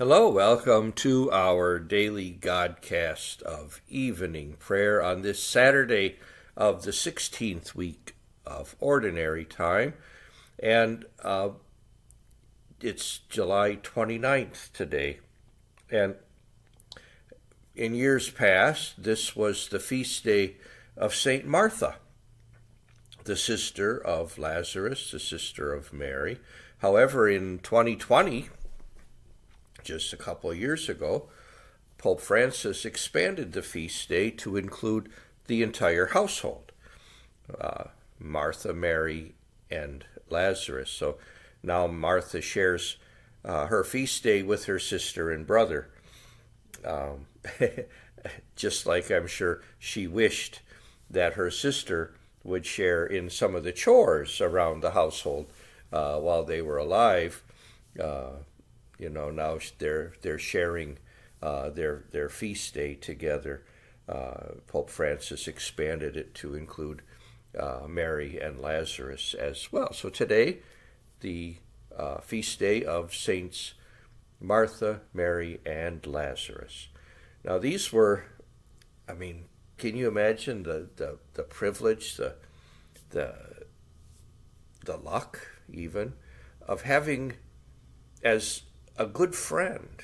Hello, welcome to our daily Godcast of evening prayer on this Saturday of the 16th week of Ordinary Time. And uh, it's July 29th today. And in years past, this was the feast day of St. Martha, the sister of Lazarus, the sister of Mary. However, in 2020, just a couple of years ago, Pope Francis expanded the feast day to include the entire household uh, Martha, Mary, and Lazarus. So now Martha shares uh, her feast day with her sister and brother. Um, just like I'm sure she wished that her sister would share in some of the chores around the household uh, while they were alive. Uh, you know, now they're they're sharing uh, their their feast day together. Uh, Pope Francis expanded it to include uh, Mary and Lazarus as well. So today, the uh, feast day of Saints Martha, Mary, and Lazarus. Now these were, I mean, can you imagine the the, the privilege, the the the luck even of having as a good friend,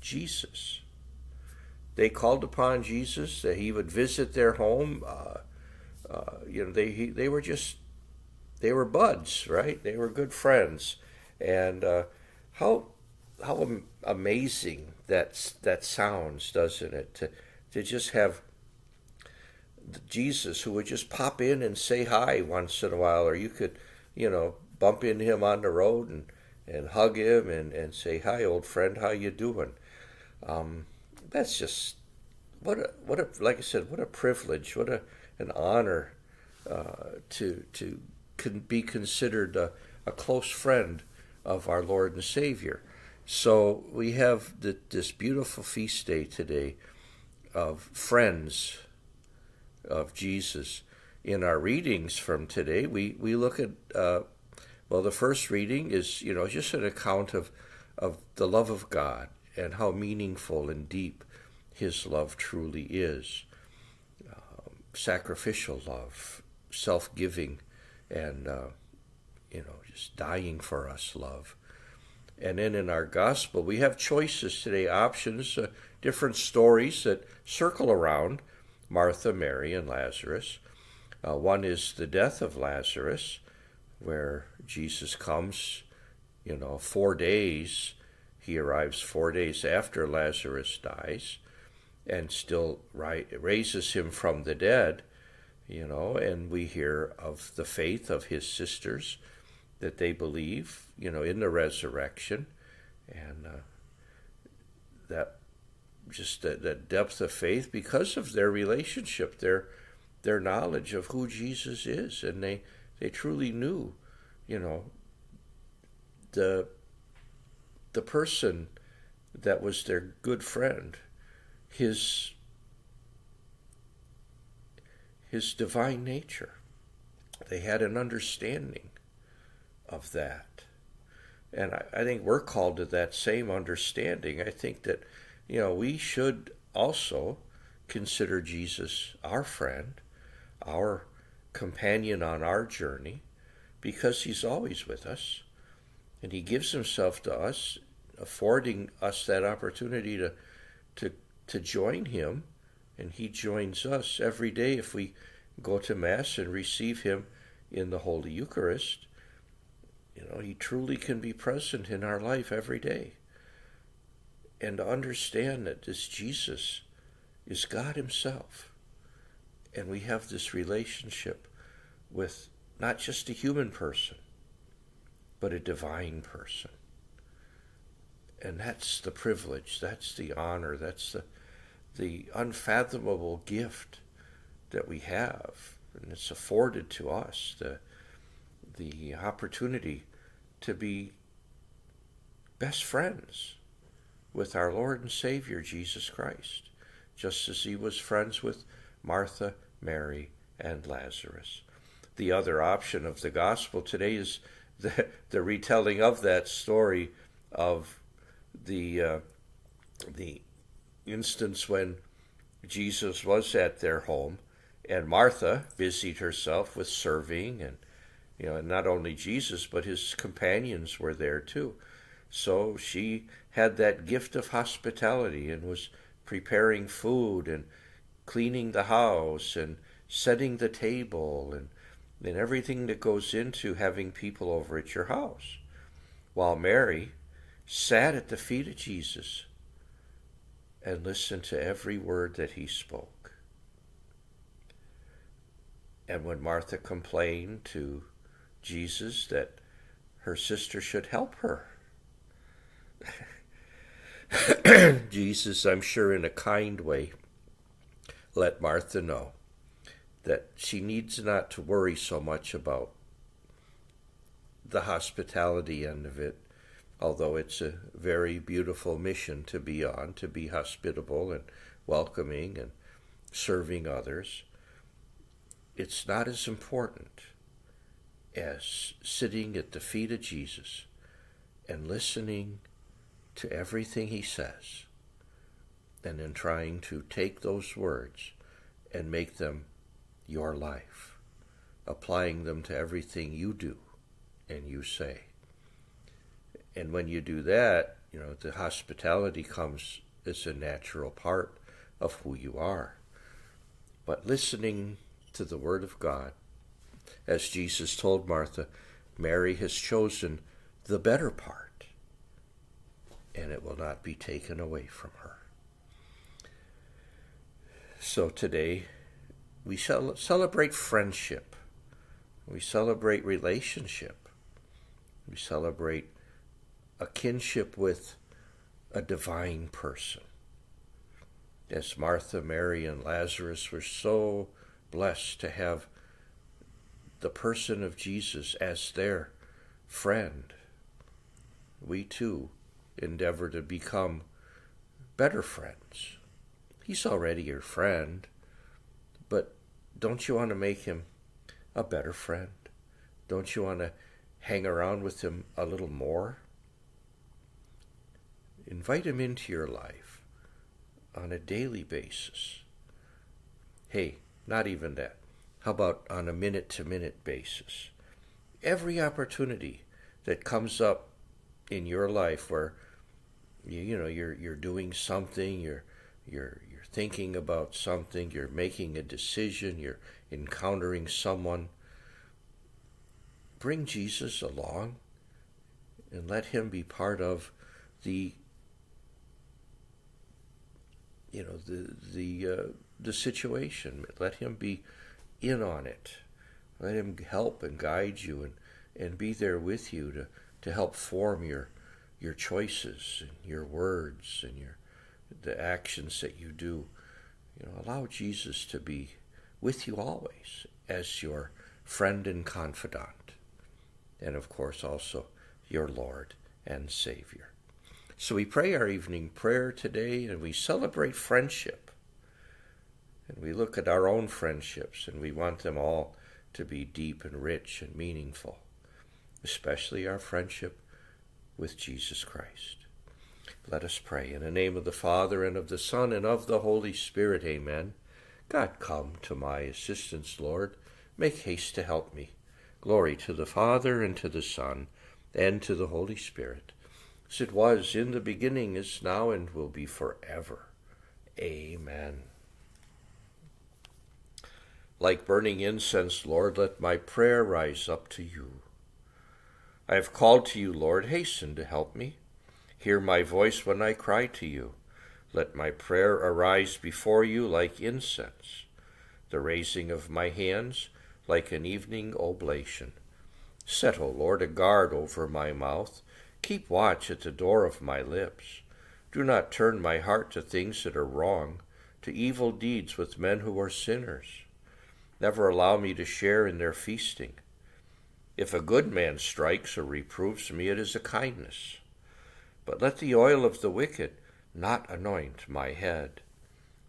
Jesus. They called upon Jesus that he would visit their home. Uh, uh, you know, they he, they were just they were buds, right? They were good friends, and uh, how how amazing that that sounds, doesn't it? To to just have Jesus who would just pop in and say hi once in a while, or you could, you know, bump into him on the road and and hug him and, and say, "Hi, old friend, how you doing?" Um, that's just what a what a like I said, what a privilege, what a an honor uh, to to be considered a, a, close friend of our Lord and Savior. So we have the, this beautiful feast day today of friends of Jesus. In our readings from today, we, we look at uh, well, the first reading is, you know, just an account of, of the love of God and how meaningful and deep His love truly is. Um, sacrificial love, self giving, and, uh, you know, just dying for us love. And then in our gospel, we have choices today, options, uh, different stories that circle around Martha, Mary, and Lazarus. Uh, one is the death of Lazarus where Jesus comes, you know, four days, he arrives four days after Lazarus dies and still right raises him from the dead, you know, and we hear of the faith of his sisters that they believe, you know, in the resurrection. And uh, that just that depth of faith because of their relationship, their their knowledge of who Jesus is, and they they truly knew, you know, the the person that was their good friend, his his divine nature. They had an understanding of that. And I, I, think we're called to that same understanding. I think that, you know, we should also consider Jesus our friend, our companion on our journey because he's always with us and he gives himself to us affording us that opportunity to to to join him and he joins us every day if we go to mass and receive him in the holy eucharist. You know he truly can be present in our life every day. And understand that this Jesus is God himself and we have this relationship with not just a human person, but a divine person. And that's the privilege, that's the honor, that's the, the unfathomable gift that we have. And it's afforded to us the, the opportunity to be best friends with our Lord and Savior Jesus Christ, just as he was friends with Martha, Mary, and Lazarus. The other option of the gospel today is the, the retelling of that story of the uh, the instance when Jesus was at their home, and Martha busied herself with serving, and you know, and not only Jesus but his companions were there too. So she had that gift of hospitality and was preparing food and cleaning the house and setting the table and, and everything that goes into having people over at your house. While Mary sat at the feet of Jesus and listened to every word that he spoke. And when Martha complained to Jesus that her sister should help her, Jesus, I'm sure in a kind way, let Martha know that she needs not to worry so much about the hospitality end of it, although it's a very beautiful mission to be on, to be hospitable and welcoming and serving others. It's not as important as sitting at the feet of Jesus and listening to everything he says, and in trying to take those words and make them your life, applying them to everything you do and you say. And when you do that, you know, the hospitality comes as a natural part of who you are. But listening to the Word of God, as Jesus told Martha, Mary has chosen the better part, and it will not be taken away from her. So today, we celebrate friendship. We celebrate relationship. We celebrate a kinship with a divine person. As Martha, Mary, and Lazarus were so blessed to have the person of Jesus as their friend, we too endeavor to become better friends. He's already your friend. But don't you want to make him a better friend? Don't you want to hang around with him a little more? Invite him into your life on a daily basis. Hey, not even that. How about on a minute to minute basis? Every opportunity that comes up in your life where you, you know you're you're doing something, you're you're thinking about something, you're making a decision, you're encountering someone, bring Jesus along and let him be part of the you know the the uh, the situation. Let him be in on it. Let him help and guide you and and be there with you to to help form your your choices and your words and your the actions that you do. You know, allow Jesus to be with you always as your friend and confidant, and of course also your Lord and Savior. So we pray our evening prayer today and we celebrate friendship. And we look at our own friendships and we want them all to be deep and rich and meaningful, especially our friendship with Jesus Christ. Let us pray. In the name of the Father, and of the Son, and of the Holy Spirit, amen. God, come to my assistance, Lord. Make haste to help me. Glory to the Father, and to the Son, and to the Holy Spirit, as it was in the beginning, is now, and will be forever. Amen. Like burning incense, Lord, let my prayer rise up to you. I have called to you, Lord, hasten to help me. Hear my voice when I cry to you. Let my prayer arise before you like incense, the raising of my hands like an evening oblation. Set, O Lord, a guard over my mouth. Keep watch at the door of my lips. Do not turn my heart to things that are wrong, to evil deeds with men who are sinners. Never allow me to share in their feasting. If a good man strikes or reproves me, it is a kindness. But let the oil of the wicked not anoint my head.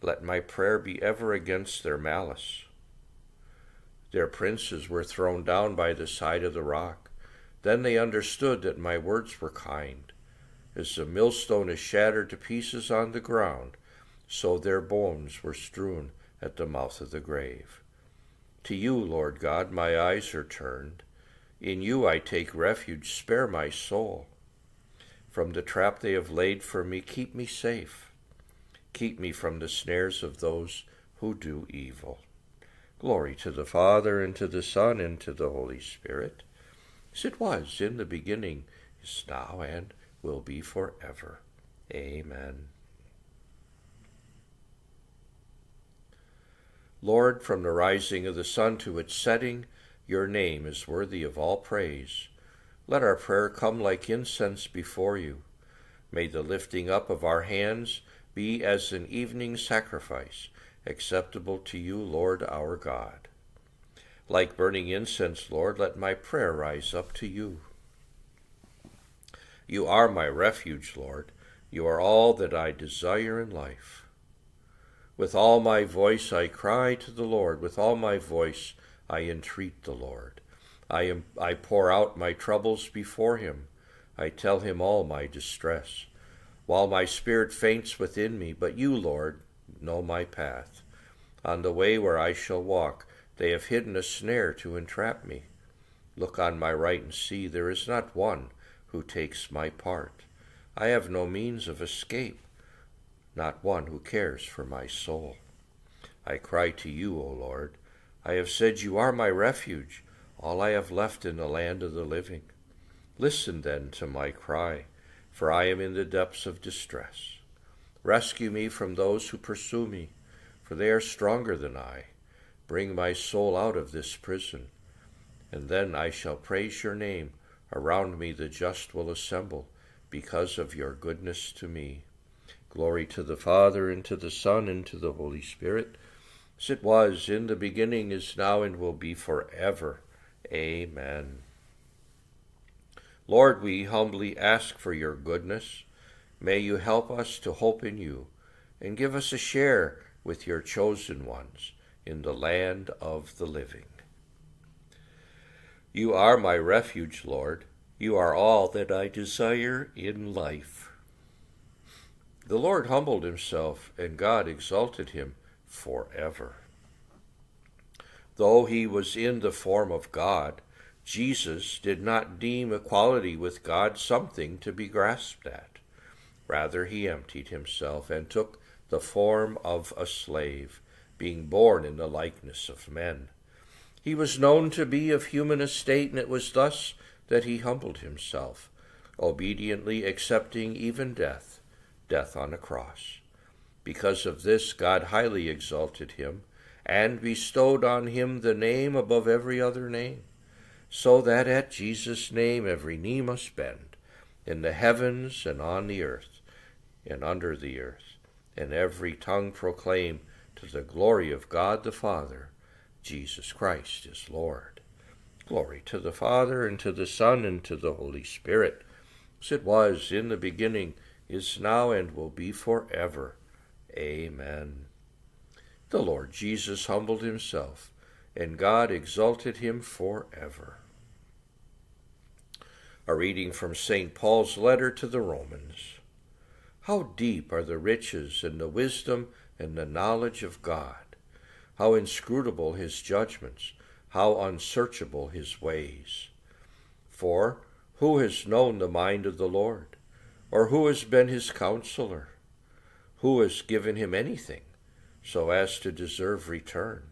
Let my prayer be ever against their malice. Their princes were thrown down by the side of the rock. Then they understood that my words were kind. As the millstone is shattered to pieces on the ground, so their bones were strewn at the mouth of the grave. To you, Lord God, my eyes are turned. In you I take refuge. Spare my soul. From the trap they have laid for me, keep me safe. Keep me from the snares of those who do evil. Glory to the Father, and to the Son, and to the Holy Spirit, as it was in the beginning, is now, and will be forever. Amen. Lord, from the rising of the sun to its setting, your name is worthy of all praise. Let our prayer come like incense before you. May the lifting up of our hands be as an evening sacrifice, acceptable to you, Lord our God. Like burning incense, Lord, let my prayer rise up to you. You are my refuge, Lord. You are all that I desire in life. With all my voice I cry to the Lord. With all my voice I entreat the Lord. I, am, I pour out my troubles before him. I tell him all my distress. While my spirit faints within me, but you, Lord, know my path. On the way where I shall walk, they have hidden a snare to entrap me. Look on my right and see, there is not one who takes my part. I have no means of escape not one who cares for my soul. I cry to you, O Lord. I have said you are my refuge, all I have left in the land of the living. Listen then to my cry, for I am in the depths of distress. Rescue me from those who pursue me, for they are stronger than I. Bring my soul out of this prison, and then I shall praise your name. Around me the just will assemble, because of your goodness to me. Glory to the Father, and to the Son, and to the Holy Spirit, as it was in the beginning, is now, and will be forever. Amen. Lord, we humbly ask for your goodness. May you help us to hope in you, and give us a share with your chosen ones in the land of the living. You are my refuge, Lord. You are all that I desire in life. The Lord humbled himself, and God exalted him forever. Though he was in the form of God, Jesus did not deem equality with God something to be grasped at. Rather, he emptied himself and took the form of a slave, being born in the likeness of men. He was known to be of human estate, and it was thus that he humbled himself, obediently accepting even death death on a cross. Because of this, God highly exalted him and bestowed on him the name above every other name, so that at Jesus' name every knee must bend, in the heavens and on the earth and under the earth, and every tongue proclaim to the glory of God the Father, Jesus Christ is Lord. Glory to the Father, and to the Son, and to the Holy Spirit, as it was in the beginning is now, and will be forever. Amen. The Lord Jesus humbled himself, and God exalted him forever. A reading from St. Paul's letter to the Romans. How deep are the riches and the wisdom and the knowledge of God! How inscrutable his judgments, how unsearchable his ways! For who has known the mind of the Lord? Or who has been his counselor? Who has given him anything so as to deserve return?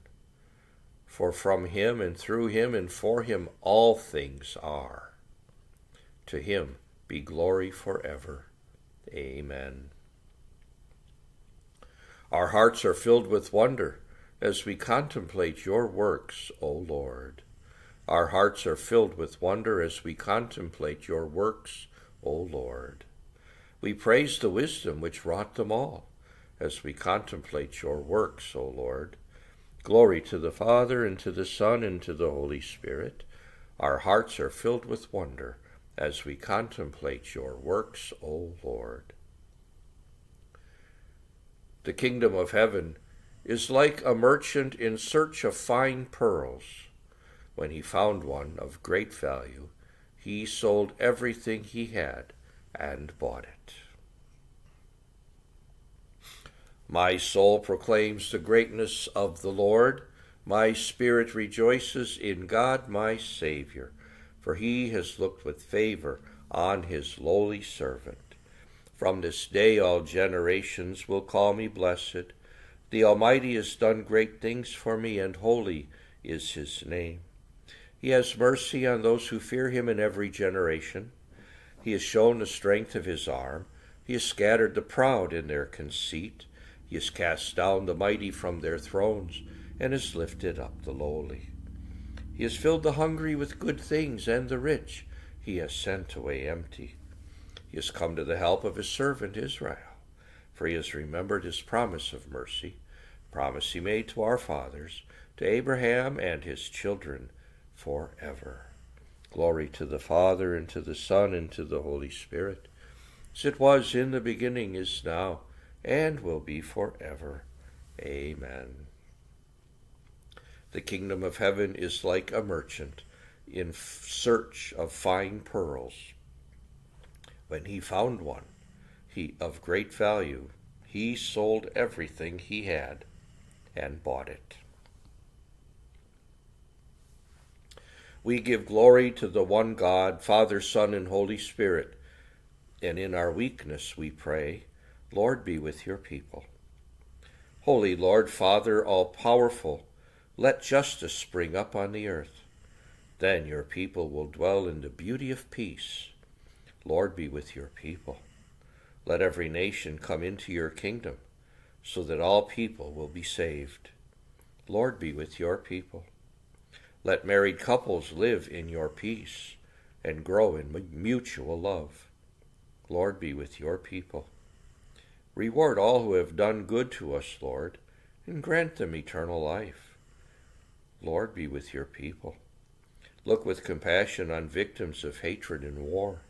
For from him and through him and for him all things are. To him be glory forever. Amen. Our hearts are filled with wonder as we contemplate your works, O Lord. Our hearts are filled with wonder as we contemplate your works, O Lord. We praise the wisdom which wrought them all, as we contemplate your works, O Lord. Glory to the Father, and to the Son, and to the Holy Spirit. Our hearts are filled with wonder as we contemplate your works, O Lord. The kingdom of heaven is like a merchant in search of fine pearls. When he found one of great value, he sold everything he had and bought it. My soul proclaims the greatness of the Lord. My spirit rejoices in God my Savior, for he has looked with favor on his lowly servant. From this day all generations will call me blessed. The Almighty has done great things for me, and holy is his name. He has mercy on those who fear him in every generation. He has shown the strength of his arm. He has scattered the proud in their conceit. He has cast down the mighty from their thrones, and has lifted up the lowly. He has filled the hungry with good things, and the rich he has sent away empty. He has come to the help of his servant Israel, for he has remembered his promise of mercy, promise he made to our fathers, to Abraham and his children forever. Glory to the Father, and to the Son, and to the Holy Spirit, as it was in the beginning, is now, and will be forever. Amen. The kingdom of heaven is like a merchant in search of fine pearls. When he found one, he of great value, he sold everything he had and bought it. We give glory to the one God, Father, Son, and Holy Spirit, and in our weakness we pray Lord, be with your people. Holy Lord, Father, all powerful, let justice spring up on the earth. Then your people will dwell in the beauty of peace. Lord, be with your people. Let every nation come into your kingdom, so that all people will be saved. Lord, be with your people. Let married couples live in your peace and grow in mutual love. Lord, be with your people. Reward all who have done good to us, Lord, and grant them eternal life. Lord, be with your people. Look with compassion on victims of hatred and war.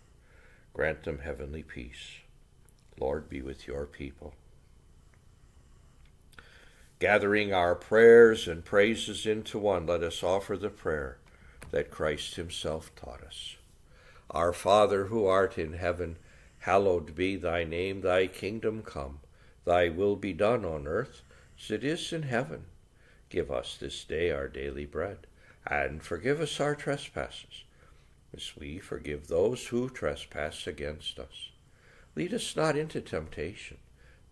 Grant them heavenly peace. Lord, be with your people. Gathering our prayers and praises into one, let us offer the prayer that Christ Himself taught us. Our Father, who art in heaven, Hallowed be thy name, thy kingdom come, thy will be done on earth as it is in heaven. Give us this day our daily bread, and forgive us our trespasses, as we forgive those who trespass against us. Lead us not into temptation,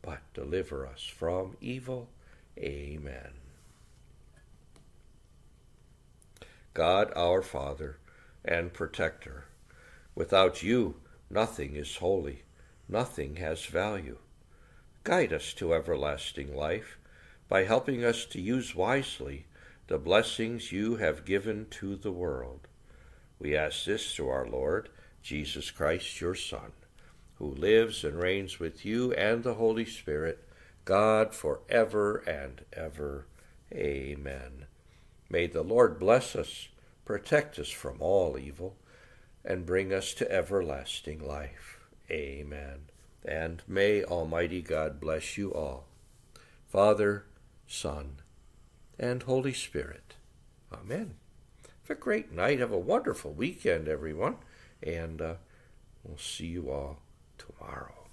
but deliver us from evil. Amen. God our Father and Protector, without you, Nothing is holy, nothing has value. Guide us to everlasting life by helping us to use wisely the blessings you have given to the world. We ask this through our Lord, Jesus Christ, your Son, who lives and reigns with you and the Holy Spirit, God, for ever and ever. Amen. May the Lord bless us, protect us from all evil and bring us to everlasting life. Amen. And may Almighty God bless you all, Father, Son, and Holy Spirit. Amen. Have a great night. Have a wonderful weekend, everyone. And uh, we'll see you all tomorrow.